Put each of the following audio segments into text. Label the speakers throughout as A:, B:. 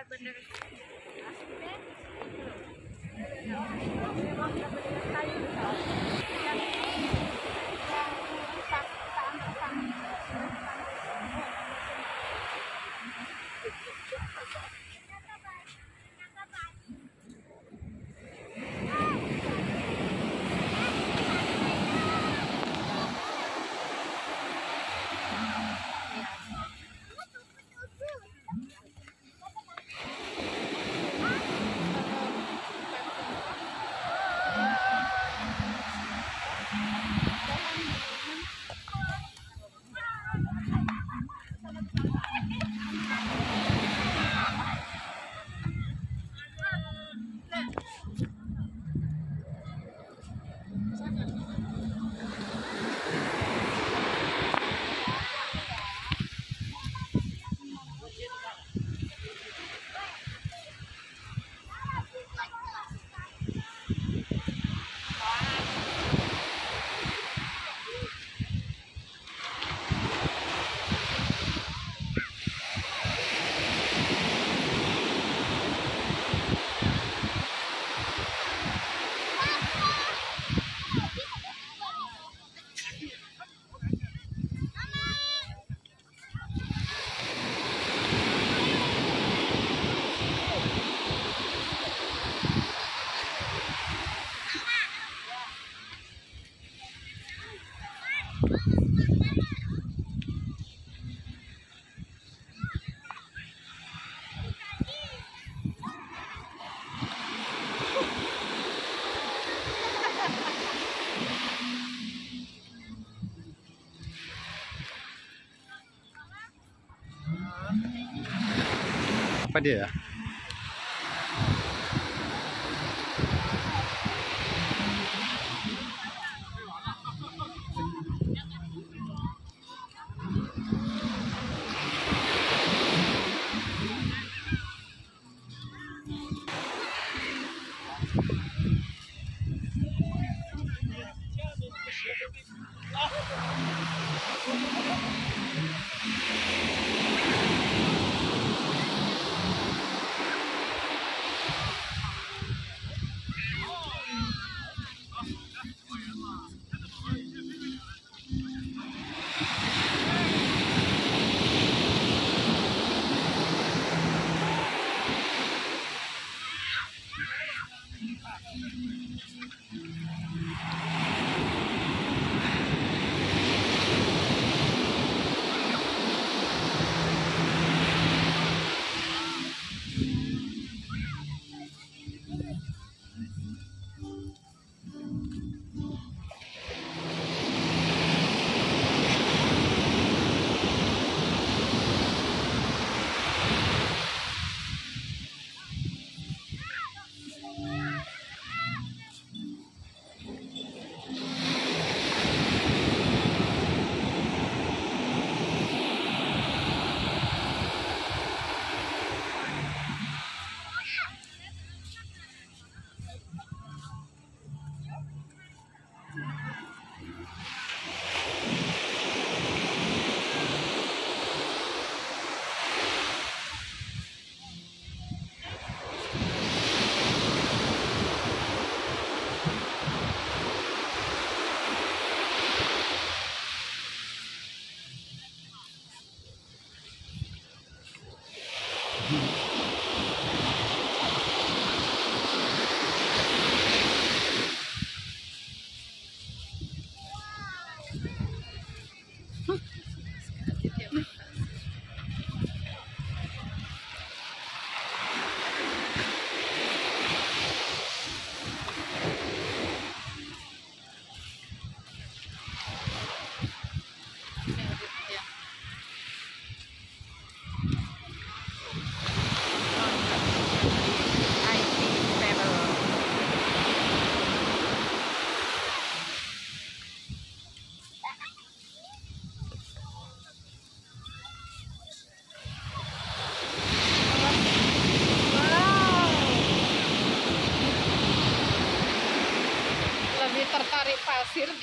A: dekat bandar apa dia?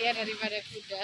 A: Ya, daripada kuda.